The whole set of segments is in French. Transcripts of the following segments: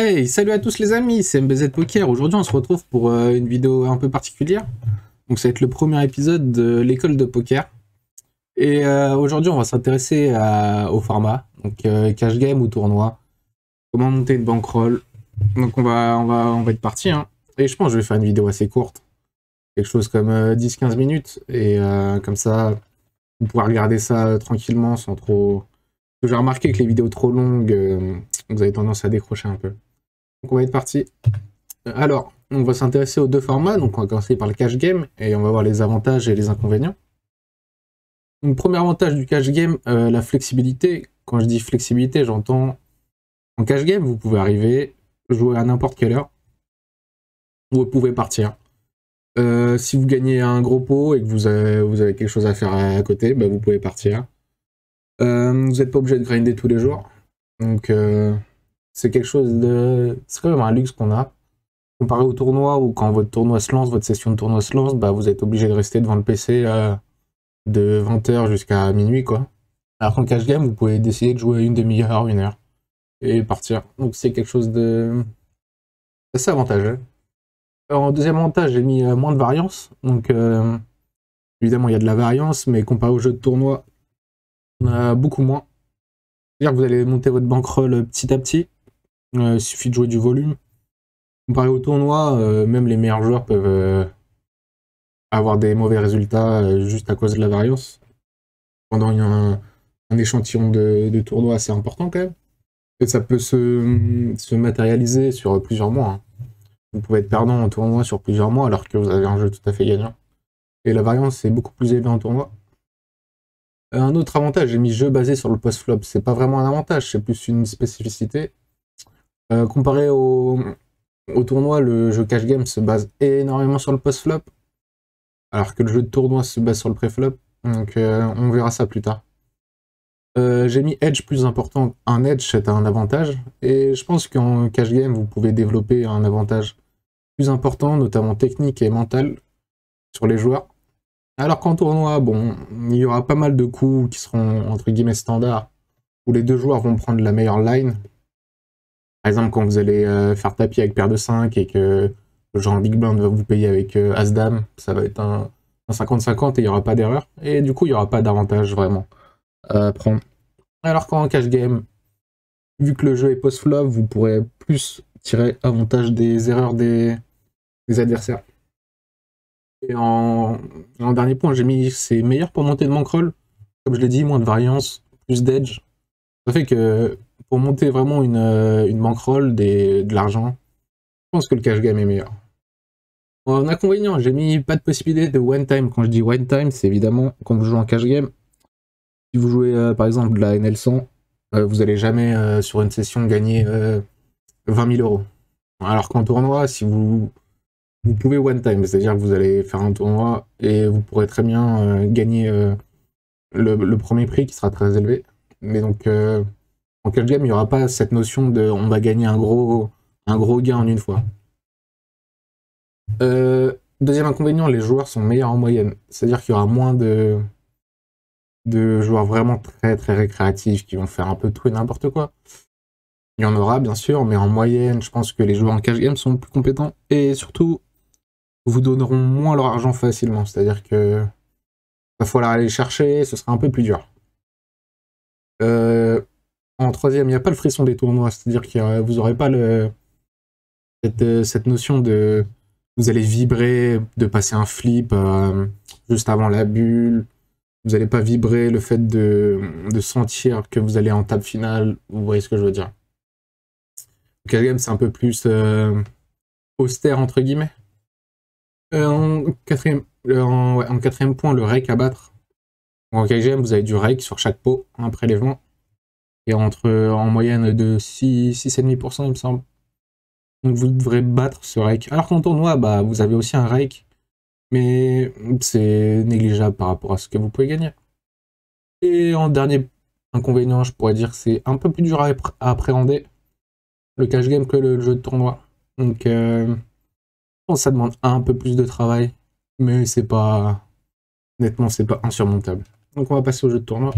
Hey, salut à tous les amis, c'est MBZ Poker. Aujourd'hui, on se retrouve pour euh, une vidéo un peu particulière. Donc, ça va être le premier épisode de l'école de poker. Et euh, aujourd'hui, on va s'intéresser au format, donc euh, cash game ou tournoi. Comment monter une bankroll. Donc, on va, on va, on va être parti. Hein. Et je pense que je vais faire une vidéo assez courte, quelque chose comme 10-15 minutes. Et comme ça, vous pourrez regarder ça tranquillement sans trop. J'ai remarqué que les vidéos trop longues, vous avez tendance à décrocher un peu. Donc on va être parti. Alors, on va s'intéresser aux deux formats. Donc on va commencer par le cash game et on va voir les avantages et les inconvénients. Donc premier avantage du cash game, euh, la flexibilité. Quand je dis flexibilité, j'entends en cash game, vous pouvez arriver, jouer à n'importe quelle heure. Vous pouvez partir. Euh, si vous gagnez un gros pot et que vous avez, quelque chose à faire à, côté, bah, vous pouvez partir. Euh, vous n'êtes pas obligé de grinder tous les jours. Donc c'est quelque chose de... C'est quand même un luxe qu'on a. Comparé au tournoi, où quand votre tournoi se lance, votre session de tournoi se lance, bah, vous êtes obligé de rester devant le PC euh, de 20h jusqu'à minuit, quoi. Alors qu'en cash game, vous pouvez décider de jouer une demi-heure, une heure, et partir. Donc c'est quelque chose de... assez avantageux. en deuxième avantage, j'ai mis euh, moins de variance. Donc euh, évidemment, il y a de la variance, mais comparé au jeu de tournoi, on a beaucoup moins. C'est-à-dire que vous allez monter votre bankroll petit à petit. Euh, il suffit de jouer du volume. Comparé au tournoi, euh, même les meilleurs joueurs peuvent euh, avoir des mauvais résultats juste à cause de la variance. Pendant un, un échantillon de, tournoi assez important quand même. Et ça peut se, matérialiser sur plusieurs mois. Hein. Vous pouvez être perdant en tournoi sur plusieurs mois alors que vous avez un jeu tout à fait gagnant. Et la variance est beaucoup plus élevée en tournoi. Un autre avantage, j'ai mis jeu basé sur le post-flop. C'est pas vraiment un avantage, c'est plus une spécificité. Euh, comparé au, tournoi, le jeu cash game se base énormément sur le post-flop, alors que le jeu de tournoi se base sur le pré-flop. Donc euh, on verra ça plus tard. Euh, j'ai mis edge plus important. Un edge, c'est un avantage. Et je pense qu'en cash game, vous pouvez développer un avantage plus important, notamment technique et mental, sur les joueurs. Alors qu'en tournoi, bon, il y aura pas mal de coups qui seront entre guillemets standards, où les deux joueurs vont prendre la meilleure line, par exemple, quand vous allez euh, faire tapis avec paire de 5 et que le genre Big Blind va vous payer avec euh, As-Dame, ça va être un 50-50 et il n'y aura pas d'erreur. Et du coup, il n'y aura pas d'avantage vraiment à prendre. Alors qu'en cash game, vu que le jeu est post-flop, vous pourrez plus tirer avantage des erreurs des, adversaires. Et en, dernier point, j'ai mis c'est meilleur pour monter de crawl. Comme je l'ai dit, moins de variance, plus d'edge. Ça fait que pour monter vraiment une, euh, une bankroll, de l'argent, je pense que le cash game est meilleur. En inconvénient, j'ai mis pas de possibilité de one time. Quand je dis one time, c'est évidemment quand vous jouez en cash game. Si vous jouez euh, par exemple de la NL100, euh, vous allez jamais sur une session gagner 20 000 euros. Alors qu'en tournoi, si vous, vous pouvez one time, c'est-à-dire que vous allez faire un tournoi et vous pourrez très bien gagner le, le, premier prix qui sera très élevé. Mais donc cash game, il n'y aura pas cette notion de on va gagner un gros, un gros gain en une fois? Euh, deuxième inconvénient, les joueurs sont meilleurs en moyenne. C'est-à-dire qu'il y aura moins de, de joueurs vraiment très très récréatifs qui vont faire un peu tout et n'importe quoi. Il y en aura bien sûr, mais en moyenne, je pense que les joueurs en cash game sont plus compétents et surtout vous donneront moins leur argent facilement. C'est-à-dire que va falloir aller chercher, ce sera un peu plus dur. Euh, en troisième, il n'y a pas le frisson des tournois, c'est-à-dire que vous n'aurez pas euh, cette, notion de vous allez vibrer, de passer un flip euh, juste avant la bulle. Vous n'allez pas vibrer le fait de, sentir que vous allez en table finale. Vous voyez ce que je veux dire. Le c'est un peu plus euh, austère, entre guillemets. en, quatrième, en, quatrième point, le rake à battre. En KGM, vous avez du rake sur chaque pot, un prélèvement entre en moyenne de 6,5%, il me semble. Donc vous devrez battre ce rake. Alors qu'en tournoi, bah, vous avez aussi un rake, mais c'est négligeable par rapport à ce que vous pouvez gagner. Et en dernier inconvénient, je pourrais dire que c'est un peu plus dur à, appréhender le cash game que le jeu de tournoi. Donc euh, ça demande un peu plus de travail, mais c'est pas... Honnêtement, c'est pas insurmontable. Donc on va passer au jeu de tournoi.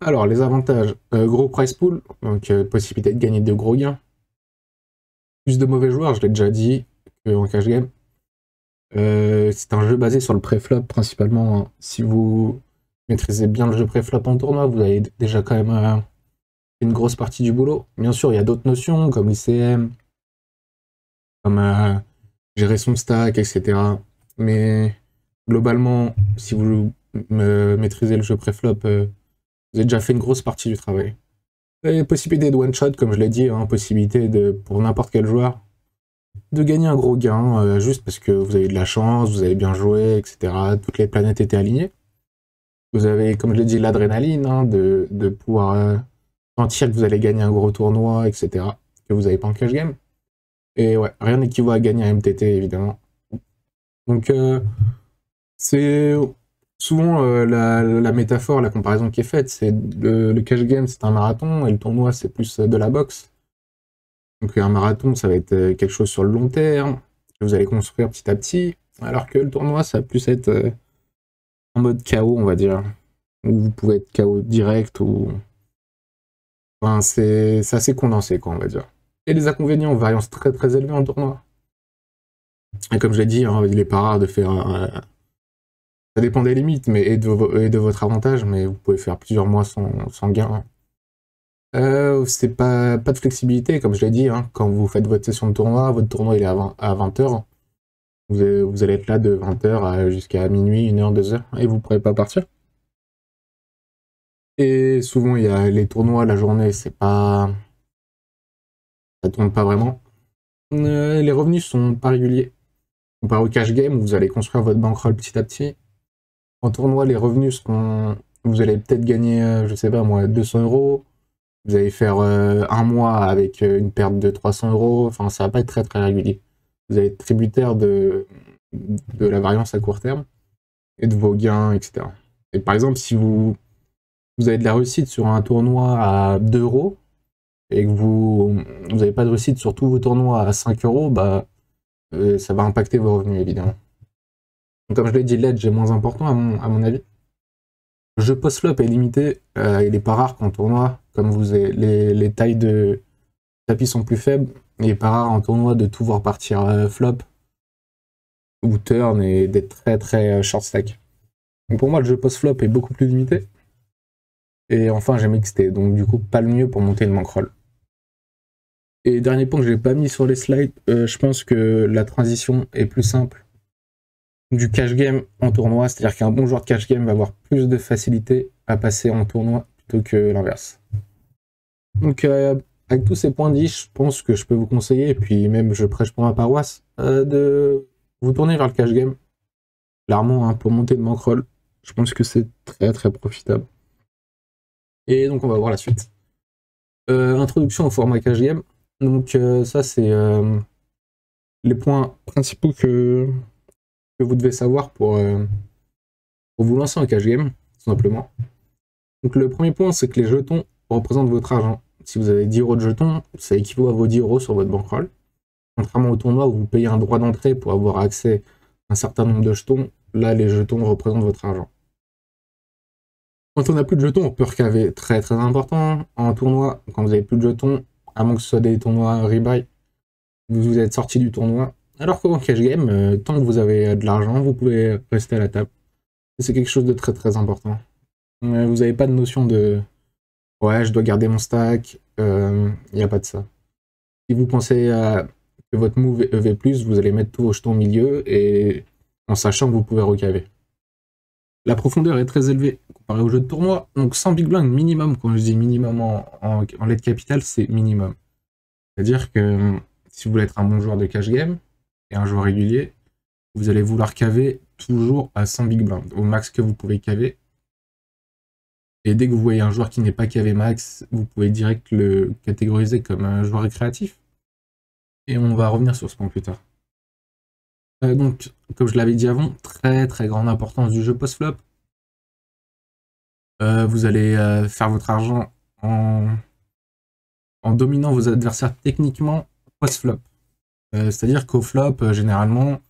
Alors, les avantages. Euh, gros price pool, donc euh, possibilité de gagner de gros gains. plus de mauvais joueurs, je l'ai déjà dit, qu'en cash game. Euh, c'est un jeu basé sur le pré-flop principalement. Hein. Si vous maîtrisez bien le jeu pré-flop en tournoi, vous avez déjà quand même une grosse partie du boulot. Bien sûr, il y a d'autres notions comme l'ICM, comme gérer son stack, etc. Mais globalement, si vous maîtrisez le jeu pré-flop, vous avez déjà fait une grosse partie du travail. Et possibilité de one-shot, comme je l'ai dit, hein, possibilité de, pour n'importe quel joueur de gagner un gros gain, euh, juste parce que vous avez de la chance, vous avez bien joué, etc. Toutes les planètes étaient alignées. Vous avez, comme je l'ai dit, l'adrénaline hein, de, pouvoir euh, sentir que vous allez gagner un gros tournoi, etc. Que vous n'avez pas en cash game. Et ouais, rien n'équivaut à gagner un MTT, évidemment. Donc, euh, c'est souvent la, métaphore, la comparaison qui est faite. C'est le, le cash game, c'est un marathon, et le tournoi, c'est plus de la boxe. Donc un marathon, ça va être euh, quelque chose sur le long terme, que vous allez construire petit à petit, alors que le tournoi, ça va plus être euh, en mode chaos, on va dire. Où vous pouvez être chaos direct ou... Enfin, c'est assez condensé, quoi, on va dire. Et les inconvénients, variance très très élevée en tournoi. Et comme je l'ai dit, hein, il n'est pas rare de faire... ça dépend des limites mais, et, de, votre avantage, mais vous pouvez faire plusieurs mois sans, gain. Euh, c'est pas, pas de flexibilité, comme je l'ai dit, hein. quand vous faites votre session de tournoi, votre tournoi il est à 20h, vous, allez être là de 20h jusqu'à minuit, 1h, 2h, et vous ne pourrez pas partir. Et souvent, il y a les tournois, la journée, c'est pas... ça tourne pas vraiment. Euh, les revenus sont pas réguliers. Comparé au cash game, où vous allez construire votre bankroll petit à petit. En tournoi, les revenus sont... Vous allez peut-être gagner, euh, je sais pas moi, 200 euros, vous allez faire euh, un mois avec euh, une perte de 300 euros. Enfin, ça va pas être très très régulier. Vous allez être tributaire de, la variance à court terme et de vos gains, etc. Et par exemple, si vous, vous avez de la réussite sur un tournoi à 2 euros et que vous n'avez pas de réussite sur tous vos tournois à 5 euros, bah, ça va impacter vos revenus évidemment. Comme je l'ai dit, l'edge est moins important à mon, avis. Le jeu post-flop est limité, il n'est pas rare qu'en tournoi, comme vous avez, les, tailles de tapis sont plus faibles, il n'est pas rare en tournoi de tout voir partir euh, flop ou turn et d'être très très euh, short stack. Pour moi, le jeu post-flop est beaucoup plus limité. Et enfin, j'ai mixé, donc du coup, pas le mieux pour monter une bankroll. Et dernier point que je n'ai pas mis sur les slides, euh, je pense que la transition est plus simple du cash game en tournoi, c'est-à-dire qu'un bon joueur de cash game va avoir plus de facilité à passer en tournoi plutôt que l'inverse. Donc, euh, avec tous ces points dits, je pense que je peux vous conseiller, et puis même je prêche pour ma paroisse, euh, de vous tourner vers le cash game. Clairement, hein, pour monter de bankroll, je pense que c'est très très profitable. Et donc, on va voir la suite. Euh, introduction au format cash game. Donc, ça, c'est les points principaux que, que vous devez savoir pour, pour vous lancer en cash game, tout simplement. Donc le premier point, c'est que les jetons représentent votre argent. Si vous avez 10 euros de jetons, ça équivaut à vos 10 euros sur votre bankroll. Contrairement au tournoi où vous payez un droit d'entrée pour avoir accès à un certain nombre de jetons, là les jetons représentent votre argent. Quand on n'a plus de jetons, on peut recaver très très important. En tournoi, quand vous n'avez plus de jetons, à moins que ce soit des tournois rebuy, vous êtes sorti du tournoi. Alors qu'en cash game, euh, tant que vous avez de l'argent, vous pouvez rester à la table. C'est quelque chose de très très important vous n'avez pas de notion de ouais, je dois garder mon stack. Il euh, n'y a pas de ça. Si vous pensez que votre move est EV, vous allez mettre tous vos jetons au milieu et en sachant que vous pouvez recaver. La profondeur est très élevée comparé au jeu de tournoi. Donc 100 big blind minimum, quand je dis minimum en, en, en capital, c'est minimum. C'est-à-dire que si vous voulez être un bon joueur de cash game un joueur régulier, vous allez vouloir caver toujours à 100 big blind, au max que vous pouvez caver. Et dès que vous voyez un joueur qui n'est pas KV max, vous pouvez direct le catégoriser comme un joueur récréatif. Et on va revenir sur ce point plus tard. Euh, donc, comme je l'avais dit avant, très très grande importance du jeu post-flop. Euh, vous allez euh, faire votre argent en, en dominant vos adversaires techniquement post-flop. C'est-à-dire qu'au flop, généralement,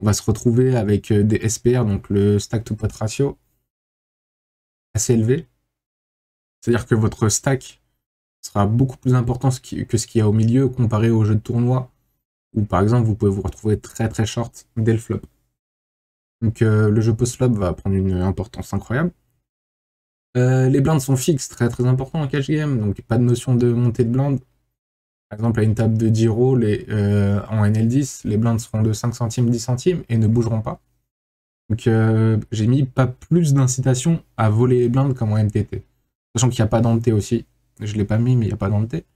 on va se retrouver avec des SPR, donc le stack to pot ratio, assez élevé. C'est-à-dire que votre stack sera beaucoup plus important que ce qu'il y a au milieu comparé au jeu de tournoi où par exemple vous pouvez vous retrouver très très short dès le flop. Donc le jeu post-flop va prendre une importance incroyable. les blindes sont fixes, très très important en cash game, donc pas de notion de montée de blindes. Par exemple, à une table de 10 euros, en NL10, les blindes seront de 5 centimes, 10 centimes et ne bougeront pas. Donc euh, j'ai mis pas plus d'incitation à voler les blindes comme en MTT. Sachant qu'il n'y a pas d'anté aussi. Je ne l'ai pas mis, mais il n'y a pas d'anté.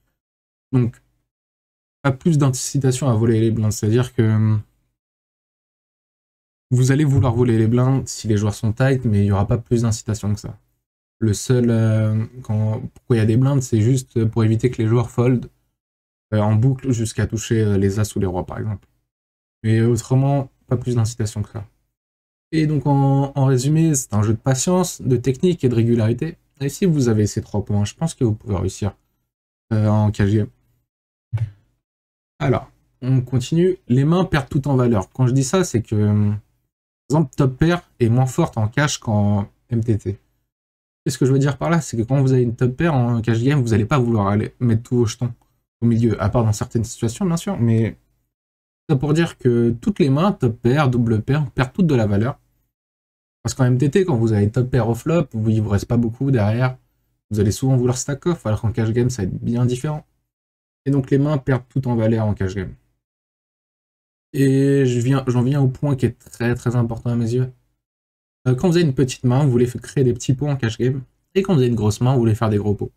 Donc, pas plus d'incitation à voler les blindes. C'est-à-dire que hum, vous allez vouloir voler les blindes si les joueurs sont tight, mais il n'y aura pas plus d'incitation que ça. Le seul, euh, quand, pourquoi il y a des blindes, c'est juste pour éviter que les joueurs fold euh, en boucle jusqu'à toucher les as ou les rois, par exemple. Mais autrement, pas plus d'incitation que ça. Et donc en, résumé, c'est un jeu de patience, de technique et de régularité. Et si vous avez ces trois points, je pense que vous pouvez réussir euh, en KGM. Alors, on continue. Les mains perdent tout en valeur. Quand je dis ça, c'est que, par exemple, top pair est moins forte en cash qu'en MTT. Et ce que je veux dire par là, c'est que quand vous avez une top pair en cash game, vous n'allez pas vouloir aller mettre tous vos jetons milieu, à part dans certaines situations, bien sûr, mais ça pour dire que toutes les mains, top pair, double pair, perdent toutes de la valeur. Parce qu'en MTT, quand vous avez top pair au flop, il vous reste pas beaucoup derrière. Vous allez souvent vouloir stack off, alors qu'en cash game, ça va être bien différent. Et donc les mains perdent tout en valeur en cash game. Et j'en viens, au point qui est très très important à mes yeux. Euh, quand vous avez une petite main, vous voulez créer des petits pots en cash game. Et quand vous avez une grosse main, vous voulez faire des gros pots.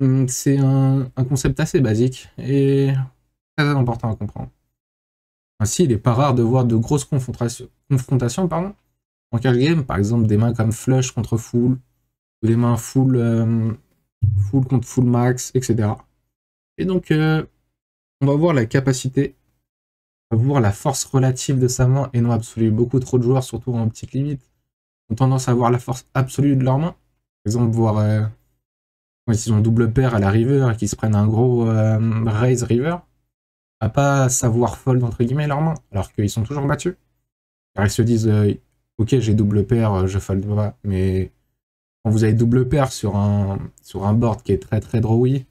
Hum, c'est un, concept assez basique et très important à comprendre. Ainsi, il n'est pas rare de voir de grosses confrontations, pardon, en cash game, par exemple des mains comme flush contre full, des mains full, euh, full contre full max, etc. Et donc, euh, on va voir la capacité, on voir la force relative de sa main et non absolue. Beaucoup trop de joueurs, surtout en petite limite, ont tendance à voir la force absolue de leur main. Par exemple, voir euh, quand ont double paire à la river et qu'ils se prennent un gros raise river, à pas savoir fold entre guillemets leurs mains, alors qu'ils sont toujours battus. Car ils se disent euh, ok j'ai double paire, euh, je fold pas, mais quand vous avez double paire sur un, sur un board qui est très très drawy,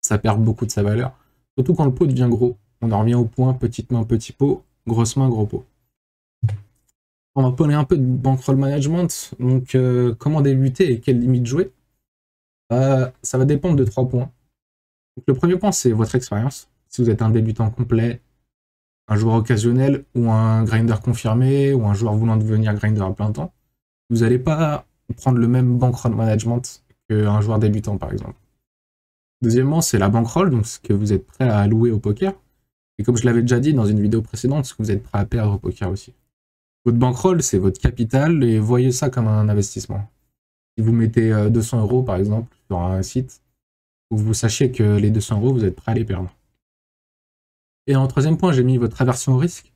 ça perd beaucoup de sa valeur. Surtout quand le pot devient gros. On en revient au point petite main, petit pot, grosse main, gros pot. On va parler un peu de bankroll management. Donc euh, comment débuter et quelles limites jouer? Ça va dépendre de trois points. le premier point c'est votre expérience si vous êtes un débutant complet, un joueur occasionnel ou un grinder confirmé ou un joueur voulant devenir grinder à plein temps, vous n'allez pas prendre le même bankroll management qu'un joueur débutant par exemple. Deuxièmement, c'est la bankroll, donc ce que vous êtes prêt à allouer au poker. Et comme je l'avais déjà dit dans une vidéo précédente, ce que vous êtes prêt à perdre au poker aussi. Votre bankroll, c'est votre capital et voyez ça comme un investissement. Si vous mettez 200 euh, euros par exemple sur un site, vous sachiez que les 200 euros, vous êtes prêt à les perdre. Et en troisième point, j'ai mis votre aversion au risque.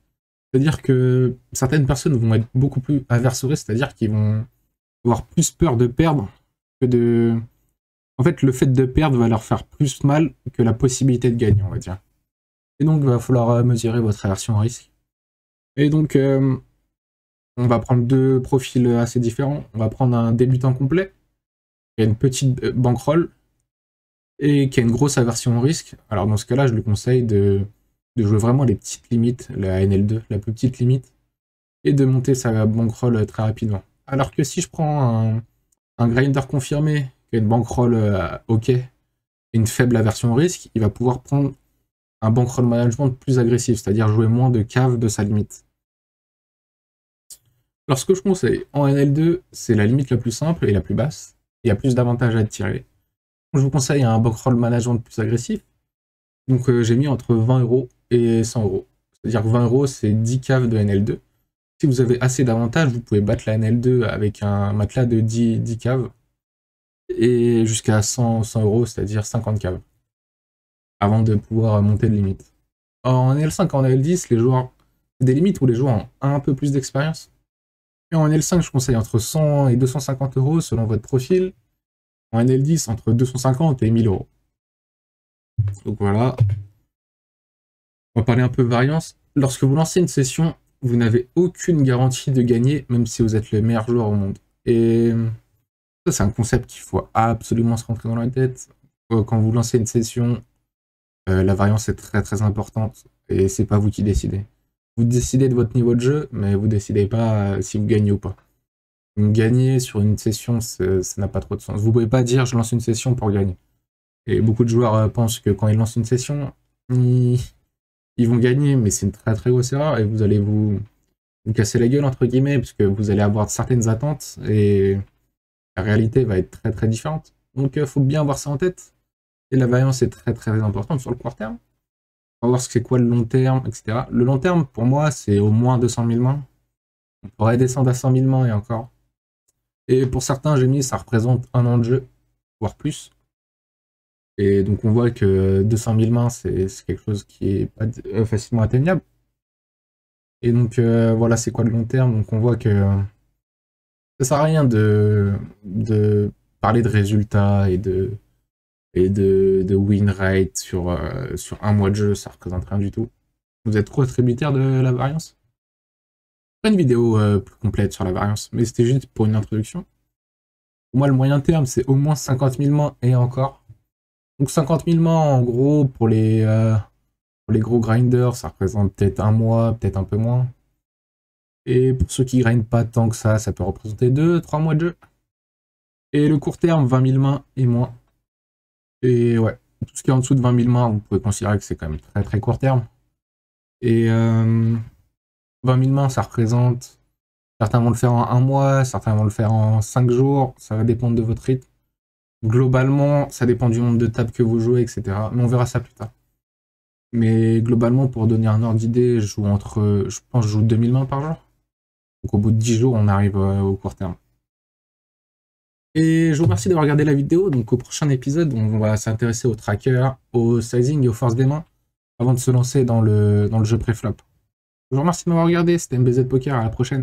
C'est-à-dire que certaines personnes vont être beaucoup plus averses au risque, c'est-à-dire qu'ils vont avoir plus peur de perdre que de... En fait, le fait de perdre va leur faire plus mal que la possibilité de gagner, on va dire. Et donc, il va falloir mesurer votre aversion au risque. Et donc, euh, on va prendre deux profils assez différents. On va prendre un débutant complet, qui a une petite bankroll, et qui a une grosse aversion au risque. Alors, dans ce cas-là, je lui conseille de jouer vraiment les petites limites, la NL2, la plus petite limite, et de monter sa bankroll très rapidement. Alors que si je prends un, grinder confirmé, qui a une bankroll euh, OK, une faible aversion au risque, il va pouvoir prendre un bankroll management plus agressif, c'est-à-dire jouer moins de cave de sa limite. Alors ce que je conseille en NL2, c'est la limite la plus simple et la plus basse. Il y a plus d'avantages à tirer. Je vous conseille un bankroll management plus agressif. Donc euh, j'ai mis entre 20 euros et 100 euros. C'est-à-dire que 20 euros, c'est 10 caves de NL2. Si vous avez assez d'avantages, vous pouvez battre la NL2 avec un matelas de 10, 10 caves et jusqu'à 100, 100 euros, c'est-à-dire 50 caves, avant de pouvoir monter de limite. En NL5, en NL10, les joueurs, des limites où les joueurs ont un peu plus d'expérience. En NL5, je conseille entre 100 et 250 euros selon votre profil. En NL10, entre 250 et 1000 euros. Donc voilà, on va parler un peu variance. Lorsque vous lancez une session, vous n'avez aucune garantie de gagner, même si vous êtes le meilleur joueur au monde. Et ça, c'est un concept qu'il faut absolument se rentrer dans la tête. Euh, quand vous lancez une session, Euh, la variance est très très importante et c'est pas vous qui décidez. Vous décidez de votre niveau de jeu, mais vous décidez pas euh, si vous gagnez ou pas. gagner sur une session, ça n'a pas trop de sens. Vous pouvez pas dire je lance une session pour gagner. Et beaucoup de joueurs euh, pensent que quand ils lancent une session, ils, vont gagner, mais c'est une très très grosse erreur et vous allez vous, casser la gueule entre guillemets, parce que vous allez avoir certaines attentes et la réalité va être très très différente. Donc il faut bien avoir ça en tête. Et la variance est très très importante sur le court terme. On va voir ce que c'est quoi le long terme, etc. Le long terme, pour moi, c'est au moins 200 000 mains. On pourrait descendre à 100 000 mains et encore. Et pour certains, j'ai mis, ça représente un an de jeu, voire plus. Et donc on voit que 200 000 mains, c'est quelque chose qui est pas euh, facilement atteignable. Et donc euh, voilà, c'est quoi le long terme? Donc on voit que ça sert à rien de, de parler de résultats et de, et de, win rate sur, euh, sur un mois de jeu, ça représente rien du tout. Vous êtes trop tributaire de la variance? Pas une vidéo euh, plus complète sur la variance, mais c'était juste pour une introduction. Pour moi, le moyen terme, c'est au moins 50 000 mains et encore. Donc 50 000 mains, en gros, pour les, euh, pour les gros grinders, ça représente peut-être un mois, peut-être un peu moins. Et pour ceux qui grindent pas tant que ça, ça peut représenter 2-3 mois de jeu. Et le court terme, 20 000 mains et moins. Et ouais, tout ce qui est en dessous de 20 000 mains, vous pouvez considérer que c'est quand même très très court terme. Et 20 000 mains, ça représente... Certains vont le faire en un mois, certains vont le faire en 5 jours, ça va dépendre de votre rythme. Globalement, ça dépend du nombre de tables que vous jouez, etc. Mais on verra ça plus tard. Mais globalement, pour donner un ordre d'idée, je joue entre, je pense, je joue 2000 mains par jour. Donc au bout de 10 jours, on arrive euh, au court terme. Et je vous remercie d'avoir regardé la vidéo. Donc au prochain épisode, on va s'intéresser au tracker, au sizing et aux forces des mains avant de se lancer dans le, dans le jeu pré-flop. Je vous remercie de m'avoir regardé, c'était MBZ Poker, à la prochaine.